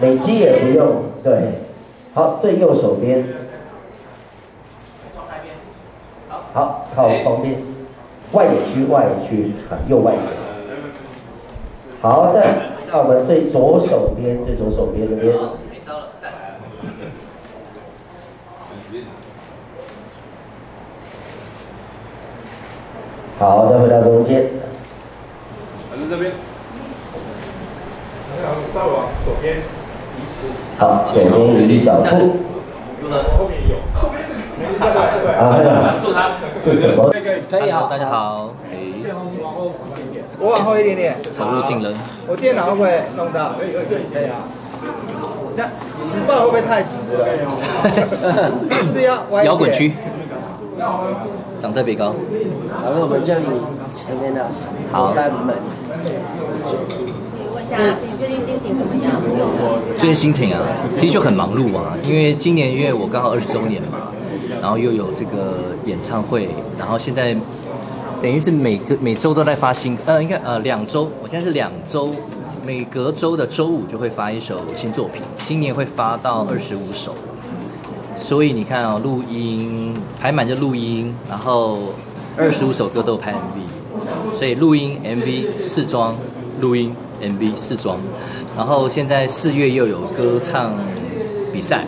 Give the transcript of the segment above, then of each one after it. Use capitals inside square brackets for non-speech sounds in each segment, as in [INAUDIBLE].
美肌也不用，对。好，最右手边。好，靠窗边，外野区，外野区，啊，右外野。好，再到我们最左手边，最左手边这边。好，再回到中间。还是这边。好，再往左边。好，左边一小步。后面有。后面没事，对对。啊，挡住他。这是什么？可以啊，大家好。我往后一点点。投入进人。我电脑会不会弄到？可以可以可以啊。那时报会不会太直了？[LAUGHS] 摇滚区。长特别高。好了，我们这里前面的好班们。下，你最近心情怎么样？最近心情啊，其实就很忙碌啊，因为今年因为我刚好二十周年嘛，然后又有这个演唱会，然后现在等于是每个每周都在发新，呃，应该呃两周，我现在是两周，每隔周的周五就会发一首新作品，今年会发到二十五首。所以你看啊，录音排满就录音，然后二十五首歌都有拍 MV，所以录音 MV 试装，录音 MV 试装，然后现在四月又有歌唱比赛，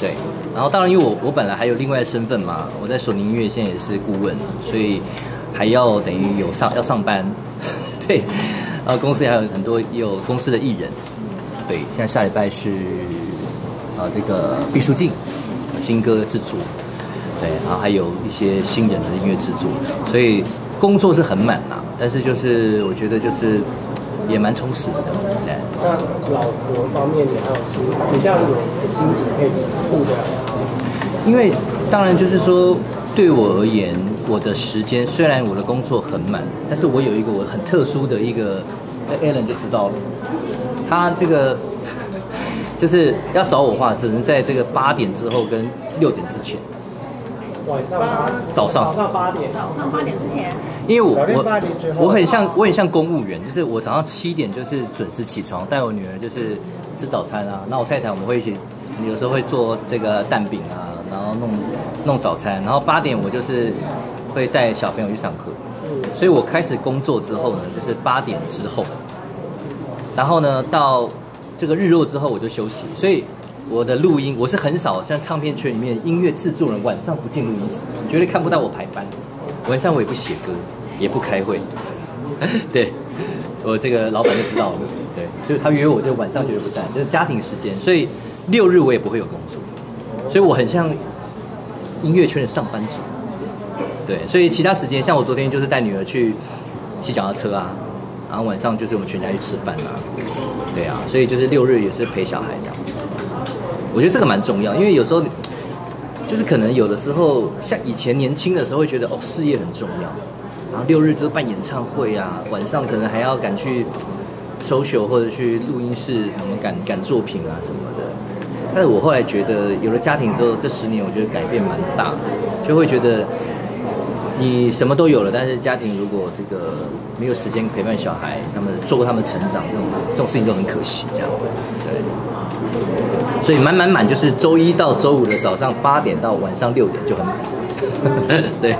对，然后当然因为我我本来还有另外身份嘛，我在索尼音乐现在也是顾问，所以还要等于有上要上班，[LAUGHS] 对，然后公司还有很多有公司的艺人，对，现在下礼拜是。啊，这个毕书尽新歌制作，对，然后还有一些新人的音乐制作，所以工作是很满啊。但是就是我觉得就是也蛮充实的，对。那老婆方面，你还有是比较有心情可以顾的。因为当然就是说，对我而言，我的时间虽然我的工作很满，但是我有一个我很特殊的一个，Allen 就知道了，他这个。[LAUGHS] 就是要找我话，只能在这个八点之后跟六点之前。晚上八早上早上八点早上八点之前。因为我我我很像我很像公务员，就是我早上七点就是准时起床，带我女儿就是吃早餐啊。那我太太我们会一起，有时候会做这个蛋饼啊，然后弄弄早餐。然后八点我就是会带小朋友去上课。所以我开始工作之后呢，就是八点之后，然后呢到。这个日落之后我就休息，所以我的录音我是很少像唱片圈里面音乐制作人晚上不进录音室，绝对看不到我排班。晚上我也不写歌，也不开会。[LAUGHS] 对，我这个老板就知道了。对，就是他约我就晚上绝对不在，就是家庭时间。所以六日我也不会有工作，所以我很像音乐圈的上班族。对，所以其他时间像我昨天就是带女儿去骑脚踏车啊。然后晚上就是我们全家去吃饭啊，对啊，所以就是六日也是陪小孩这样。我觉得这个蛮重要，因为有时候就是可能有的时候，像以前年轻的时候会觉得哦事业很重要，然后六日就是办演唱会啊，晚上可能还要赶去 social 或者去录音室什么赶赶作品啊什么的。但是我后来觉得有了家庭之后，这十年我觉得改变蛮大的，就会觉得。你什么都有了，但是家庭如果这个没有时间陪伴小孩，他们做他们成长，这种这种事情都很可惜，这样对。所以满满满就是周一到周五的早上八点到晚上六点就很满，[LAUGHS] 对。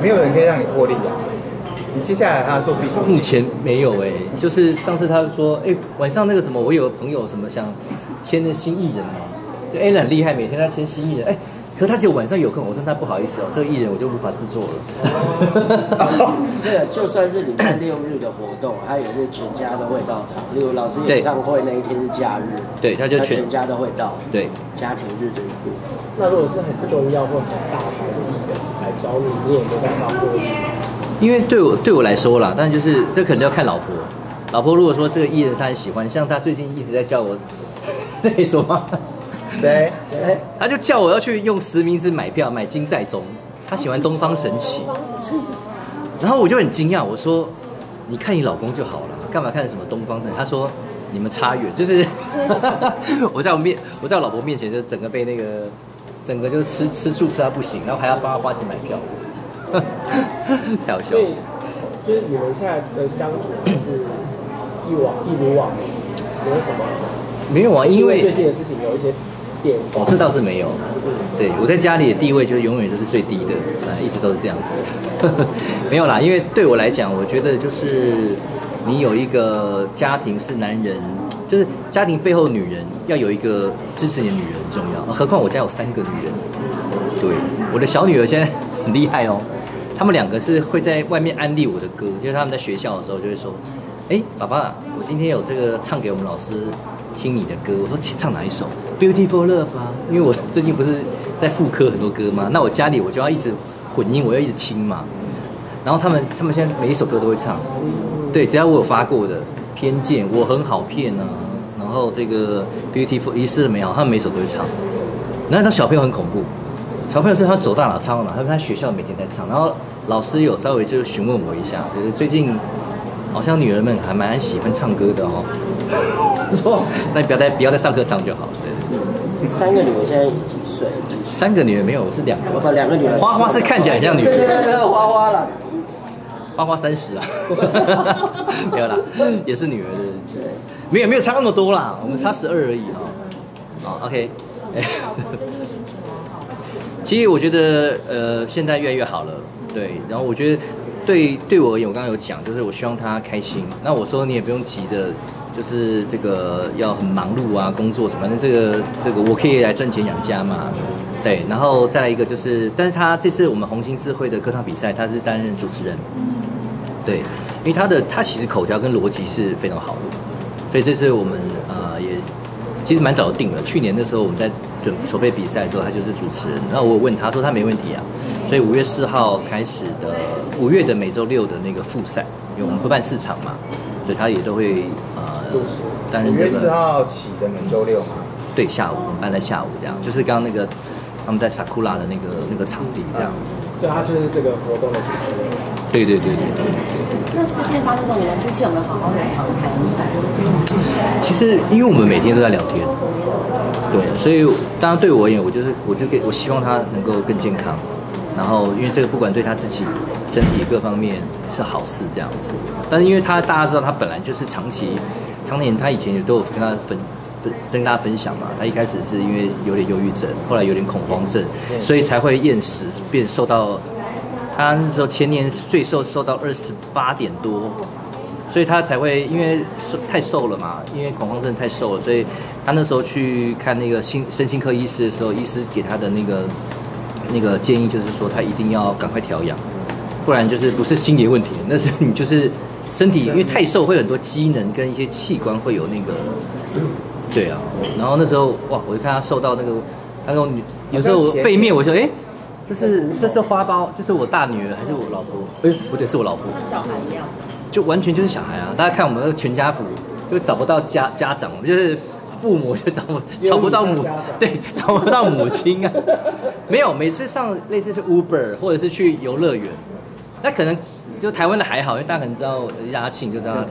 没有人可以让你获利啊！你接下来还要做秘书？目前没有哎，就是上次他说，哎，晚上那个什么，我有个朋友什么想签的新艺人嘛，就 A 很厉害，每天他签新艺人，哎。可他只有晚上有空，我说那不好意思哦，这个艺人我就无法制作了。[LAUGHS] 那个就算是礼拜六日的活动，他也是全家都会到场。例如老师演唱会那一天是假日，对，他就全家都会到。对，家庭日的一部分。那如果是很重要或很大牌的艺人来找你，你也没办法过因为对我对我来说啦，但就是这可能要看老婆。老婆如果说这个艺人他很喜欢，像他最近一直在叫我，这可以说吗？对，[LAUGHS] 他就叫我要去用实名制买票买金在中，他喜欢东方神起，然后我就很惊讶，我说你看你老公就好了，干嘛看什么东方神？他说你们差远，就是 [LAUGHS] 我在我面我在我老婆面前就整个被那个整个就是吃吃住吃到不行，然后还要帮他花钱买票，太好笑。就是你们现在的相处是一往一如往昔，有什么？没有啊，因为最近的事情有一些变化。哦，这倒是没有。对我在家里的地位就是永远都是最低的，啊，一直都是这样子。[LAUGHS] 没有啦，因为对我来讲，我觉得就是你有一个家庭是男人，就是家庭背后女人要有一个支持你的女人很重要。何况我家有三个女人，对，我的小女儿现在很厉害哦。他们两个是会在外面安利我的歌，就是他们在学校的时候就会说：“哎，爸爸，我今天有这个唱给我们老师听你的歌。”我说：“唱哪一首？Beautiful Love 啊，因为我 [LAUGHS] 最近不是在复刻很多歌吗？那我家里我就要一直混音，我要一直听嘛。然后他们他们现在每一首歌都会唱，对，只要我有发过的偏见，我很好骗啊。然后这个 Beautiful 遗失了美好，他们每首都会唱。然后小朋友很恐怖，小朋友是他走大哪唱哪，他们他学校每天在唱，然后。老师有稍微就询问我一下，就是最近好像女儿们还蛮喜欢唱歌的哦。[LAUGHS] 错，那你不要再不要再上课唱就好。对。三个女儿现在几岁？三个女儿没有，我是两个。不，两个女儿。花花是看起来像女儿。对对对，花花了。花花三十啊。[LAUGHS] 没有啦，也是女儿的。对。没有没有差那么多啦，我们差十二而已啊。好，OK。[LAUGHS] 其实我觉得，呃，现在越来越好了，对。然后我觉得，对对我而言，我刚刚有讲，就是我希望他开心。那我说你也不用急的，就是这个要很忙碌啊，工作什么，反正这个这个我可以来赚钱养家嘛，对。然后再来一个就是，但是他这次我们红星智慧的歌唱比赛，他是担任主持人，对，因为他的他其实口条跟逻辑是非常好的，所以这次我们呃也其实蛮早就定了。去年的时候我们在。准筹备比赛的时候，他就是主持人。然后我问他说，他没问题啊。所以五月四号开始的五月的每周六的那个复赛，因为我们会办四场嘛，所以他也都会呃担任这个。五月四号起的每周六嘛？对，下午我们办在下午这样，就是刚刚那个他们在 Sakura 的那个那个场地这样子。对，他就是这个活动的主持人。对对对对对。那事件发生之后，你们夫妻有没有好好的长谈？其实，因为我们每天都在聊天。对，所以当然对我而言，我就是我就给我希望他能够更健康，然后因为这个不管对他自己身体各方面是好事这样子，但是因为他大家知道他本来就是长期常年他以前也都有跟他分分跟大家分享嘛，他一开始是因为有点忧郁症，后来有点恐慌症，所以才会厌食变瘦到他那时候前年最瘦瘦到二十八点多。所以他才会因为瘦太瘦了嘛，因为恐慌症太瘦了，所以他那时候去看那个心身心科医师的时候，医师给他的那个那个建议就是说，他一定要赶快调养，不然就是不是心理问题，那是 [LAUGHS] 你就是身体因为太瘦，会很多机能跟一些器官会有那个，对啊。然后那时候哇，我就看他瘦到那个，那个有时候我背面我说，哎，这是这是花苞，这是我大女儿还是我老婆？哎，不对，是我老婆。小孩一样。就完全就是小孩啊！大家看我们那个全家福，就找不到家家长，就是父母就找不找不到母，对，[LAUGHS] 找不到母亲啊。没有，每次上类似是 Uber 或者是去游乐园，那可能就台湾的还好，因为大家可能知道李嘉庆就知道。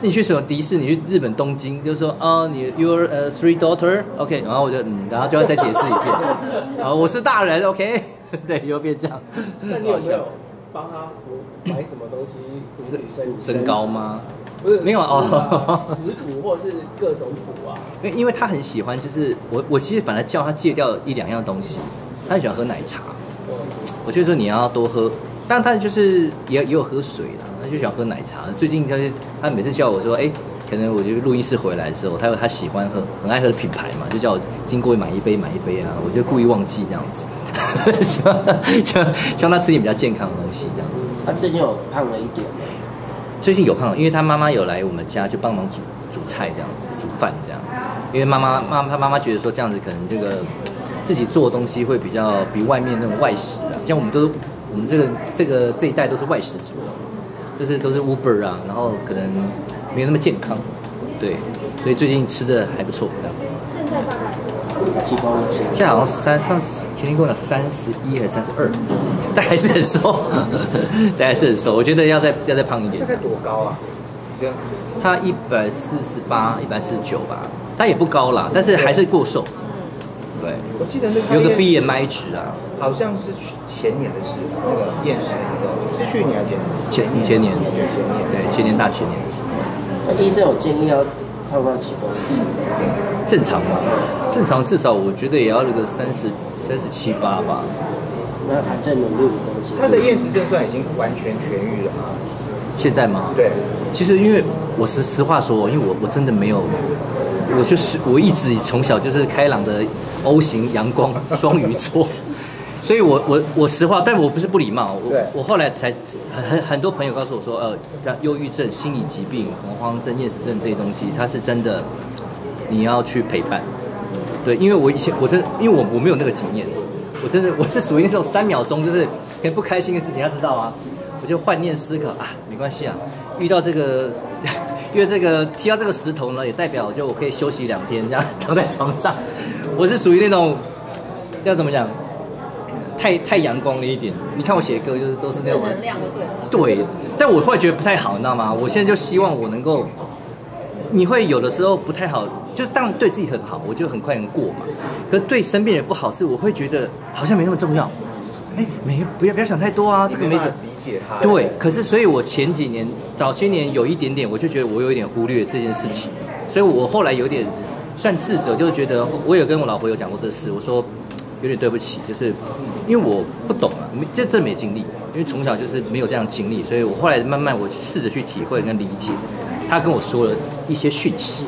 你去什么迪士尼？去日本东京，就说哦，你 your 呃 three daughter，OK，然后我就嗯，然后就要再解释一遍。啊，[LAUGHS] 我是大人，OK，对，又变这样。那你有没有？帮他买什么东西？女生增高吗？不是，没有哦。食谱或是各种补啊。因为因为他很喜欢，就是我我其实反而叫他戒掉一两样东西。他很喜欢喝奶茶。我觉得说你要多喝，但他就是也也有喝水啦，他就喜欢喝奶茶。最近他就他每次叫我说，哎，可能我就录音室回来的时候，他有他喜欢喝很爱喝的品牌嘛，就叫我经过买一杯买一杯啊，我就故意忘记这样子。[LAUGHS] 希望希望希望他吃点比较健康的东西，这样。他最近有胖了一点最近有胖，因为他妈妈有来我们家就帮忙煮煮菜这样子，煮饭这样。因为妈妈妈他妈妈觉得说这样子可能这个自己做的东西会比较比外面那种外食啊，像我们都是我们这个这个这一代都是外食族，就是都是 Uber 啊，然后可能没有那么健康，对，所以最近吃的还不错这样。现在大概几公斤？现在好像三上。前天跟我讲三十一还是三十二，[LAUGHS] 但还是很瘦，[LAUGHS] 但还是很瘦。我觉得要再要再胖一点。大概多高啊？这样？他一百四十八、一百四十九吧，他也不高啦，但是还是过瘦。对。我记得那个有个 BMI 值啊，好像是前年的事，那个验尸那个是去年还是前年？前前年。前年。对，前年大前年的事。那医生有建议要胖到几公斤？正常嘛，正常至少我觉得也要那个三十三十七八吧。那还在努力五公斤。他的厌食症算已经完全痊愈了吗？现在吗？对。其实因为我实实话说，因为我我真的没有，我就是我一直从小就是开朗的 O 型阳光双鱼座，[LAUGHS] 所以我我我实话，但我不是不礼貌，我我后来才很很很多朋友告诉我说，呃，像忧郁症、心理疾病、恐慌症、厌食症这些东西，它是真的，你要去陪伴。对，因为我以前我真因为我我没有那个经验，我真的 [LAUGHS] 我是属于那种三秒钟就是很不开心的事情，要知道吗？我就换念思考啊，没关系啊，遇到这个，[LAUGHS] 因为这个踢到这个石头呢，也代表就我可以休息两天，这样 [LAUGHS] 躺在床上。我是属于那种，要怎么讲？太太阳光了一点。你看我写歌就是都是那种能量对。对，但我后来觉得不太好，你知道吗？我现在就希望我能够，你会有的时候不太好，就当然对自己很好，我就很快能过嘛。可对身边人不好，是我会觉得好像没那么重要。哎，没不要不要想太多啊，这个没理。解他对，可是所以，我前几年早些年有一点点，我就觉得我有一点忽略这件事情，所以我后来有点算自责，就是觉得我有跟我老婆有讲过这事，我说有点对不起，就是因为我不懂啊，没这这没经历，因为从小就是没有这样经历，所以我后来慢慢我试着去体会跟理解，他跟我说了一些讯息，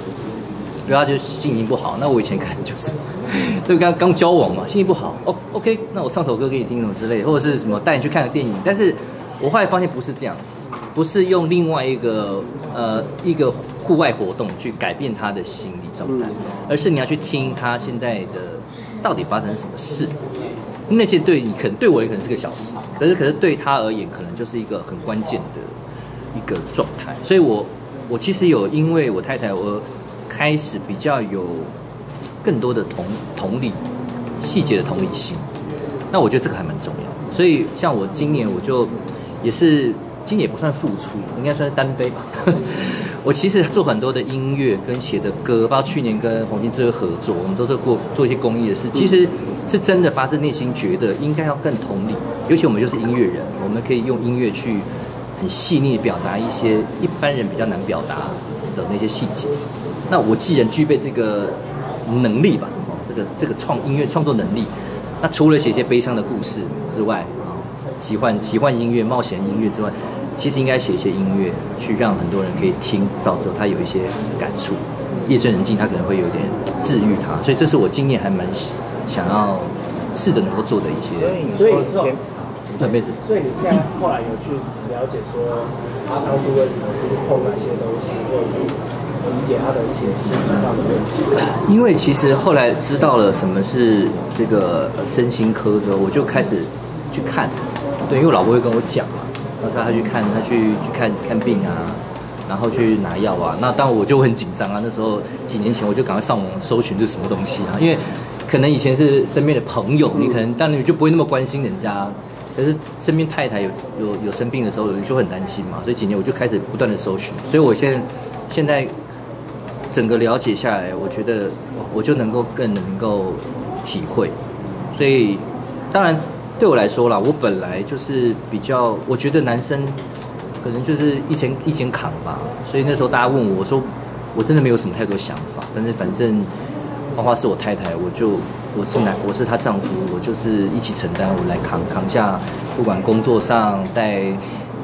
比如他就心情不好，那我以前可能就是，[LAUGHS] 就刚刚交往嘛，心情不好，哦，OK，那我唱首歌给你听什么之类，或者是什么带你去看个电影，但是。我后来发现不是这样子，不是用另外一个呃一个户外活动去改变他的心理状态，而是你要去听他现在的到底发生什么事。那些对你可能对我也可能是个小事，可是可是对他而言可能就是一个很关键的一个状态。所以我我其实有因为我太太而开始比较有更多的同同理细节的同理心，那我觉得这个还蛮重要。所以像我今年我就。也是今年也不算付出，应该算是单飞吧。[LAUGHS] 我其实做很多的音乐跟写的歌，包括去年跟黄金之合作，我们都在过做一些公益的事。其实是真的发自内心觉得应该要更同理，尤其我们就是音乐人，我们可以用音乐去很细腻表达一些一般人比较难表达的那些细节。那我既然具备这个能力吧，哦，这个这个创音乐创作能力，那除了写一些悲伤的故事之外啊。奇幻奇幻音乐、冒险音乐之外，其实应该写一些音乐，去让很多人可以听到之后，他有一些感触。夜深人静，他可能会有点治愈他，所以这是我今年还蛮想要试着能够做的一些。所以你说，妹子。所以你现在后来有去了解说，他当初为什么去碰那些东西，或者是理解他的一些心理上的问题？因为其实后来知道了什么是这个身心科之后，我就开始去看。对，因为我老婆会跟我讲嘛，然后他去看，他去去看看病啊，然后去拿药啊。那当我就很紧张啊。那时候几年前我就赶快上网搜寻这什么东西啊，因为可能以前是身边的朋友，你可能当然你就不会那么关心人家。可是身边太太有有有生病的时候，你就很担心嘛。所以几年我就开始不断的搜寻。所以我现现在整个了解下来，我觉得我就能够更能够体会。所以当然。对我来说啦，我本来就是比较，我觉得男生可能就是一肩一肩扛吧，所以那时候大家问我，我说我真的没有什么太多想法，但是反正花花是我太太，我就我是男，我是她丈夫，我就是一起承担，我来扛扛下，不管工作上带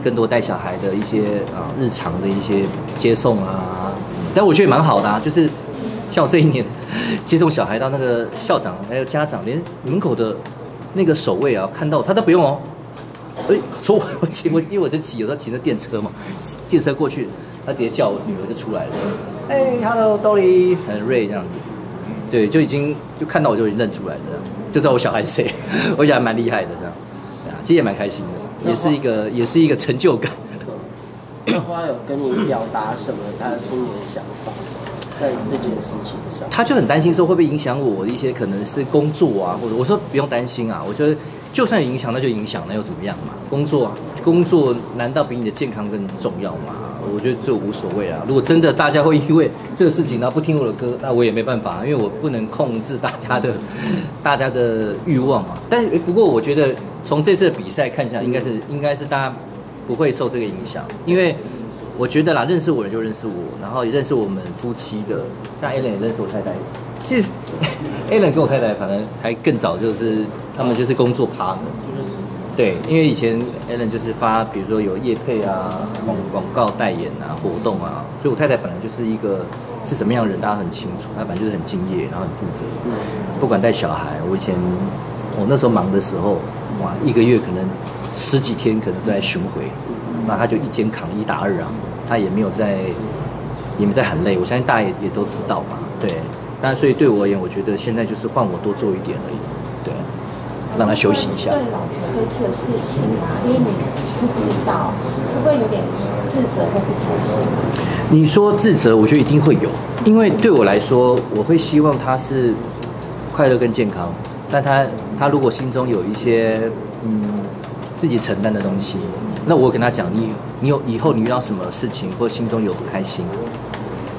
更多带小孩的一些啊日常的一些接送啊，但我觉得蛮好的啊，就是像我这一年接送小孩到那个校长还有家长连门口的。那个守卫啊，看到他都不用哦。哎，说我我骑我，因为我就骑，有时候骑着电车嘛，电车过去，他直接叫我女儿就出来了。哎，Hello，Dolly，很瑞这样子。对，就已经就看到我就认出来了，就知道我小孩是谁，我觉得还蛮厉害的这样。对啊，其实也蛮开心的，也是一个也是一个成就感。[COUGHS] 花有跟你表达什么他心里的想法？在这件事情上，他就很担心说会不会影响我的一些可能是工作啊，或者我说不用担心啊，我觉得就算影响那就影响，那又怎么样嘛？工作啊，工作难道比你的健康更重要吗？我觉得这无所谓啊。如果真的大家会因为这个事情然后不听我的歌，那我也没办法，因为我不能控制大家的大家的欲望嘛。但不过我觉得从这次的比赛看下来，应该是应该是大家不会受这个影响，因为。我觉得啦，认识我的人就认识我，然后也认识我们夫妻的，像 a l n 也认识我太太，其实 Alan 跟我太太反正还更早，就是他们就是工作趴的。对，因为以前 Alan 就是发，比如说有业配啊、广广告代言啊、活动啊，所以我太太本来就是一个是什么样的人，大家很清楚。她本来就是很敬业，然后很负责，不管带小孩。我以前我那时候忙的时候，哇，一个月可能十几天可能都在巡回，那他就一肩扛一打二啊，他也没有在也没在很累。我相信大家也也都知道嘛，对。但所以对我而言，我觉得现在就是换我多做一点而已，对。让他休息一下。对老婆这次的事情啊，因为你不知道，会不会有点自责或不开心？你说自责，我觉得一定会有，因为对我来说，我会希望他是快乐跟健康。但他他如果心中有一些嗯自己承担的东西，那我跟他讲，你你有以后你遇到什么事情或心中有不开心，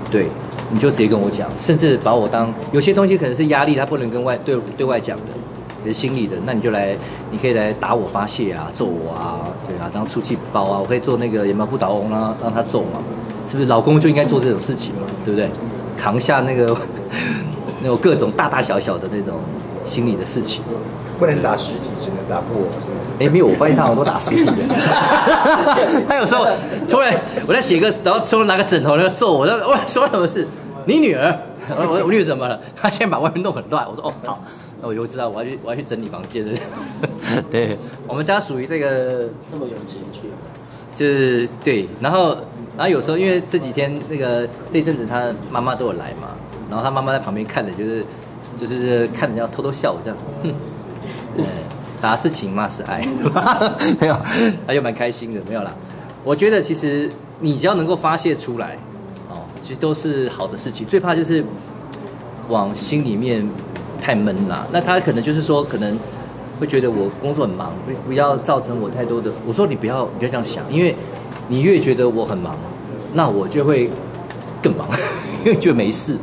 对，你就直接跟我讲，甚至把我当有些东西可能是压力，他不能跟外对对外讲的。是心里的，那你就来，你可以来打我发泄啊，揍我啊，对啊，当出气包啊，我可以做那个野蛮不倒翁啊，让他揍嘛，是不是？老公就应该做这种事情嘛，对不对？扛下那个 [LAUGHS] 那种各种大大小小的那种心理的事情，不能打实体，只能打布偶。哎，没有，我发现他好多打实体的。[LAUGHS] 他有时候突然我在写个，然后突然拿个枕头那个揍我，说哇，什么什么事？你女儿？我我女儿怎么了？她现在把外面弄很乱。我说哦，好。那我就知道我要去我要去整理房间了。[LAUGHS] 对，我们家属于这个这么有情趣，就是对。然后然后有时候因为这几天那个这一阵子他妈妈都有来嘛，然后他妈妈在旁边看着，就是就是看人家偷偷笑这样。对，[LAUGHS] 打是情骂是爱，[LAUGHS] 没有，他就蛮开心的，没有啦。我觉得其实你只要能够发泄出来，哦，其实都是好的事情。最怕就是往心里面。太闷了，那他可能就是说，可能会觉得我工作很忙，不不要造成我太多的。我说你不要，不要这样想，因为你越觉得我很忙，那我就会更忙，[LAUGHS] 因为就没事。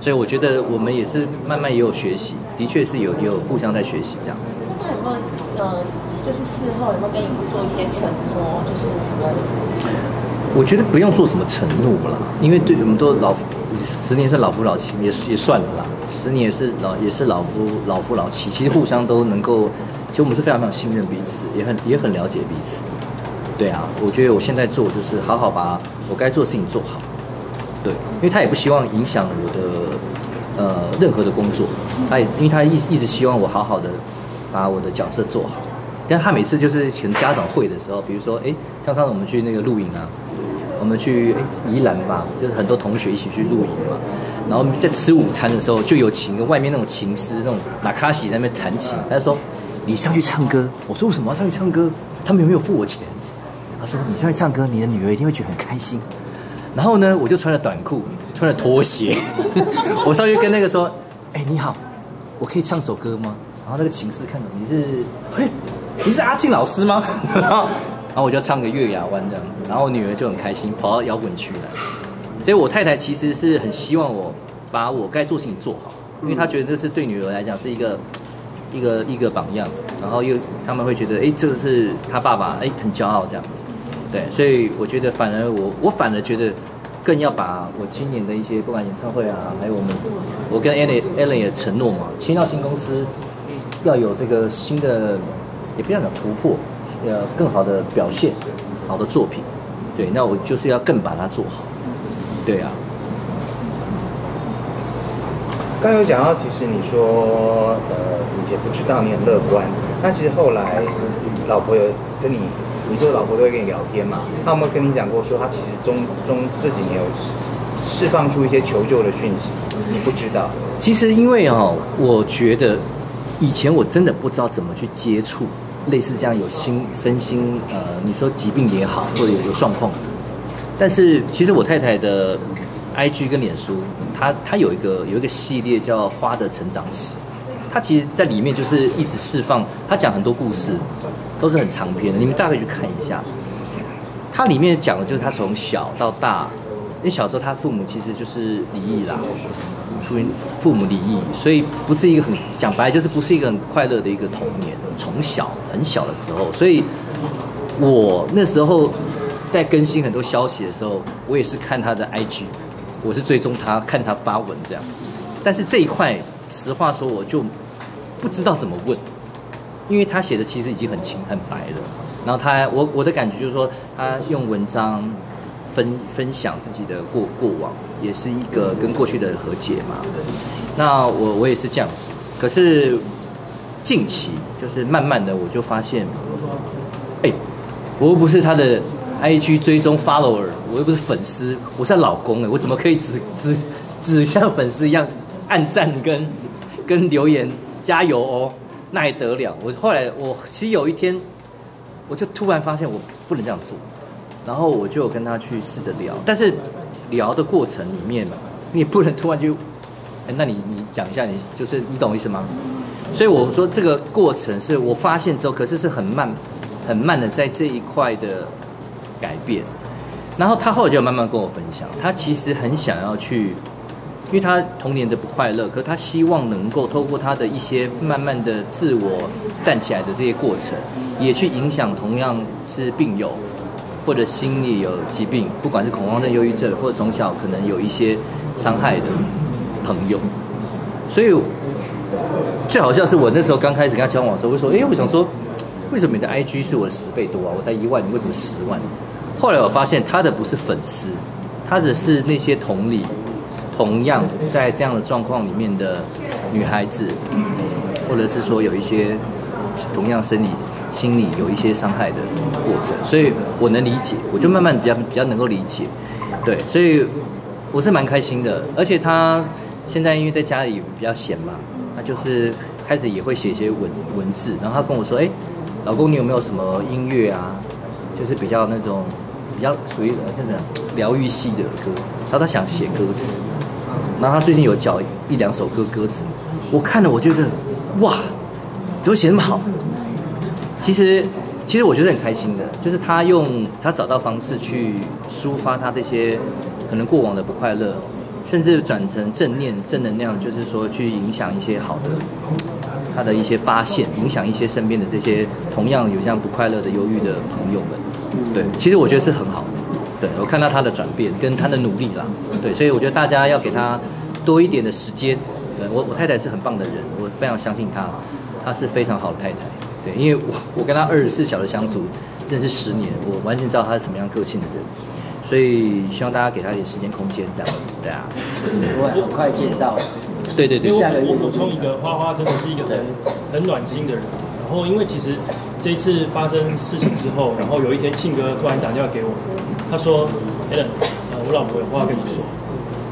所以我觉得我们也是慢慢也有学习，的确是有也有互相在学习这样子。那他有没有呃，就是事后有没有跟你做一些承诺？就是我觉得不用做什么承诺了，因为对我们都老十年是老夫老妻，也是也算了啦。十年也是老也是老夫老夫老妻，其实互相都能够，其实我们是非常非常信任彼此，也很也很了解彼此。对啊，我觉得我现在做就是好好把我该做的事情做好。对，因为他也不希望影响我的呃任何的工作，他也因为他一一直希望我好好的把我的角色做好。但他每次就是请家长会的时候，比如说哎，像上次我们去那个露营啊，我们去哎宜兰吧，就是很多同学一起去露营嘛。然后在吃午餐的时候，就有请外面那种琴师，那种拉卡西在那边弹琴。他说：“你上去唱歌。”我说：“为什么要上去唱歌？他们有没有付我钱？”他说：“你上去唱歌，你的女儿一定会觉得很开心。”然后呢，我就穿了短裤，穿了拖鞋，我上去跟那个说：“哎，你好，我可以唱首歌吗？”然后那个琴师看到你是，嘿，你是阿庆老师吗？[LAUGHS] 然后我就唱个月牙湾这样，然后我女儿就很开心，跑到摇滚区来。所以，我太太其实是很希望我把我该做事情做好，因为她觉得这是对女儿来讲是一个一个一个榜样，然后又他们会觉得，哎，这个是她爸爸，哎，很骄傲这样子。对，所以我觉得反而我我反而觉得更要把我今年的一些不管演唱会啊，还有我们我跟 Ellen Ellen 也承诺嘛，签到新公司要有这个新的，也不要讲突破，呃，更好的表现，好的作品。对，那我就是要更把它做好。对啊，刚有讲到，其实你说，呃，以前不知道你很乐观，那其实后来老婆有跟你，你说老婆都会跟你聊天嘛？他有没有跟你讲过，说他其实中中这几年有释放出一些求救的讯息？你不知道？其实因为哦，我觉得以前我真的不知道怎么去接触类似这样有心身心呃，你说疾病也好，或者有状况。但是其实我太太的 I G 跟脸书，她她有一个有一个系列叫《花的成长史》，她其实在里面就是一直释放，她讲很多故事，都是很长篇的，你们大概去看一下。它里面讲的就是她从小到大，因为小时候她父母其实就是离异啦，父父母离异，所以不是一个很讲白就是不是一个很快乐的一个童年。从小很小的时候，所以我那时候。在更新很多消息的时候，我也是看他的 IG，我是追踪他，看他发文这样。但是这一块，实话说，我就不知道怎么问，因为他写的其实已经很清很白了。然后他，我我的感觉就是说，他用文章分分享自己的过过往，也是一个跟过去的和解嘛。那我我也是这样子，可是近期就是慢慢的，我就发现，哎，我又不是他的 IG 追踪 follower，我又不是粉丝，我是老公哎，我怎么可以只只只像粉丝一样按赞跟跟留言加油哦？那还得了？我后来我其实有一天。我就突然发现我不能这样做，然后我就跟他去试着聊，但是聊的过程里面嘛，你不能突然就，哎，那你你讲一下，你就是你懂意思吗？所以我说这个过程是我发现之后，可是是很慢，很慢的在这一块的改变，然后他后来就慢慢跟我分享，他其实很想要去。因为他童年的不快乐，可他希望能够透过他的一些慢慢的自我站起来的这些过程，也去影响同样是病友或者心理有疾病，不管是恐慌症、忧郁症，或者从小可能有一些伤害的朋友。所以最好像是我那时候刚开始跟他交往的时候，会说：“哎，我想说，为什么你的 IG 是我的十倍多啊？我才一万，你为什么十万？”后来我发现他的不是粉丝，他只是那些同理。同样在这样的状况里面的女孩子，或者是说有一些同样生理、心理有一些伤害的过程，所以我能理解，我就慢慢比较比较能够理解，对，所以我是蛮开心的。而且他现在因为在家里比较闲嘛，他就是开始也会写一些文文字，然后他跟我说：“哎，老公，你有没有什么音乐啊？就是比较那种比较属于那种疗愈系的歌？”他说他想写歌词。然后他最近有教一两首歌歌词，我看了我觉得，哇，怎么写那么好？其实，其实我觉得很开心的，就是他用他找到方式去抒发他这些可能过往的不快乐，甚至转成正念、正能量，就是说去影响一些好的他的一些发现，影响一些身边的这些同样有这样不快乐的忧郁的朋友们。对，其实我觉得是很好。对，我看到他的转变跟他的努力啦，对，所以我觉得大家要给他多一点的时间。对我，我太太是很棒的人，我非常相信她，她是非常好的太太。对，因为我我跟她二十四小时相处，认识十年，我完全知道她是什么样个性的人，所以希望大家给她一点时间空间，这样子，对啊。会很快见到。对对对。我补充一个，花花真的是一个很很暖心的人。然后因为其实这一次发生事情之后，然后有一天庆哥突然打电话给我。他说：“Allen，呃，我老婆有话跟你说。”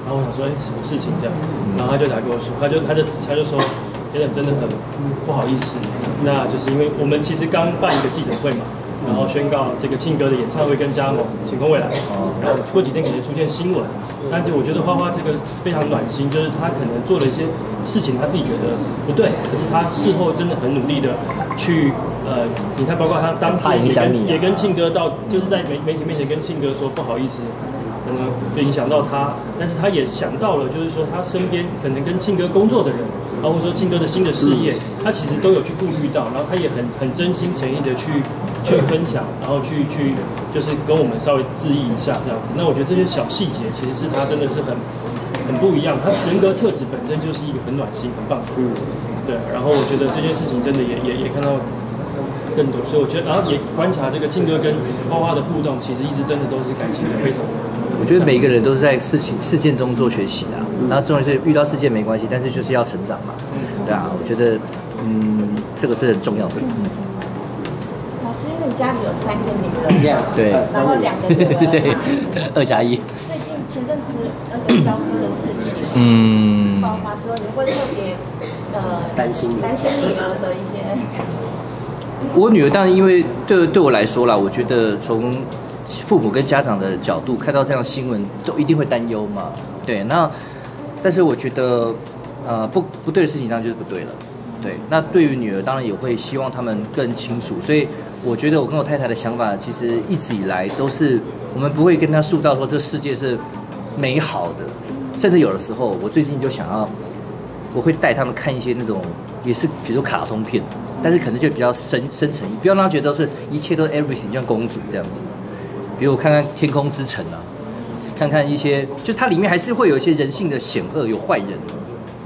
然后我想说：“哎，什么事情这样？”然后他就打给我说：“他就他就他就说，Allen 真的很不好意思，那就是因为我们其实刚办一个记者会嘛。”然后宣告这个庆哥的演唱会跟加盟晴空未来，然后过几天可能出现新闻。但是我觉得花花这个非常暖心，就是他可能做了一些事情，他自己觉得不对，可是他事后真的很努力的去呃，你看，包括他当天也跟也跟庆哥到，就是在媒媒体面前跟庆哥说不好意思，可能就影响到他，但是他也想到了，就是说他身边可能跟庆哥工作的人。包括说庆哥的新的事业，他其实都有去顾虑到，然后他也很很真心诚意的去去分享，然后去去就是跟我们稍微致意一下这样子。那我觉得这些小细节其实是他真的是很很不一样，他人格特质本身就是一个很暖心、很棒的。嗯，对。然后我觉得这件事情真的也也也看到更多，所以我觉得，然后也观察这个庆哥跟花花的互动，其实一直真的都是感情非常。我觉得每个人都是在事情事件中做学习的，然后重点是遇到事件没关系，但是就是要成长嘛，对啊，我觉得嗯，这个是很重要的。老师，因为你家里有三个女儿，[COUGHS] 对，然后两个女儿，[LAUGHS] 对，二加一。最近前阵子那个交割的事情，嗯，爆发之后，你会特别呃担心担心女儿的一些。我女儿当然因为对对我来说啦，我觉得从。父母跟家长的角度看到这样新闻，都一定会担忧嘛？对，那但是我觉得，呃，不不对的事情上就是不对了。对，那对于女儿，当然也会希望他们更清楚。所以我觉得我跟我太太的想法，其实一直以来都是，我们不会跟她塑造说这世界是美好的，甚至有的时候，我最近就想要，我会带他们看一些那种，也是比如卡通片，但是可能就比较深深沉，不要让他觉得是一切都 everything 像公主这样子。比如看看《天空之城》啊，看看一些，就它里面还是会有一些人性的险恶，有坏人，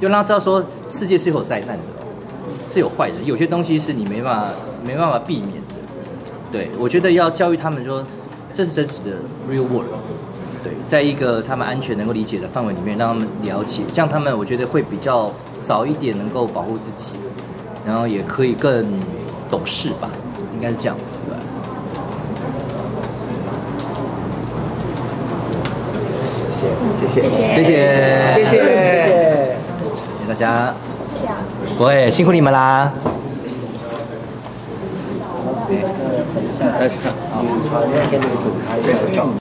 就让他知道说世界是有灾难的，是有坏人，有些东西是你没办法没办法避免的。对我觉得要教育他们说，这是真实的 real world。对，在一个他们安全能够理解的范围里面，让他们了解，这样他们我觉得会比较早一点能够保护自己，然后也可以更懂事吧，应该是这样子，对吧？谢谢，谢谢，谢谢，谢谢，谢谢大家，不会辛苦你们啦。